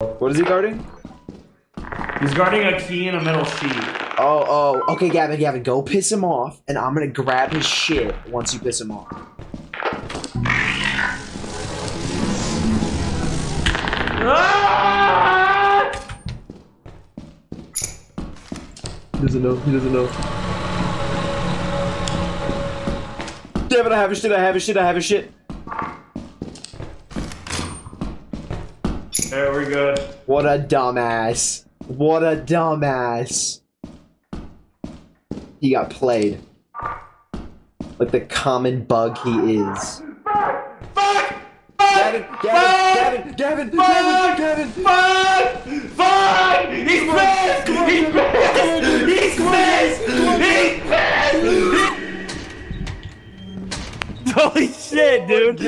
What is he guarding? He's guarding a key in a metal sheet. Oh, oh, okay, Gavin, Gavin, go piss him off, and I'm gonna grab his shit once you piss him off. Ah! He doesn't know, he doesn't know. Gavin, I have his shit, I have his shit, I have his shit. There, we're good. What a dumbass. What a dumbass. He got played. Like the common bug he is. Fuck! Gavin, Gavin, Gavin, Gavin, Gavin, Gavin. Fuck! Fuck! He's pissed! He's pissed! He's pissed! He's pissed! Holy shit, dude! Oh